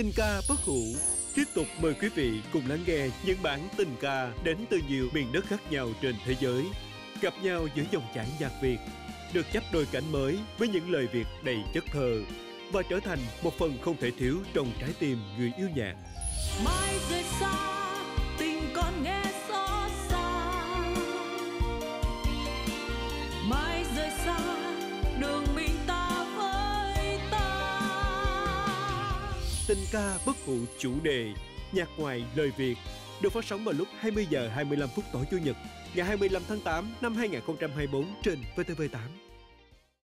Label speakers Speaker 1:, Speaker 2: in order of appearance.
Speaker 1: Tình ca bất hủ. Tiếp tục mời quý vị cùng lắng nghe những bản tình ca đến từ nhiều miền đất khác nhau trên thế giới. Gặp nhau giữa dòng chảy nhạc Việt, Được chấp đôi cảnh mới với những lời Việt đầy chất thơ Và trở thành một phần không thể thiếu trong trái tim người yêu nhạc.
Speaker 2: Mai rời xa, tình còn nghe xót xa. Mai rời xa
Speaker 1: Tình ca bất hủ chủ đề, Nhạc ngoài lời Việt, được phát sóng vào lúc 20 giờ 25 phút tối Chủ nhật, ngày 25 tháng 8 năm 2024 trên VTV8.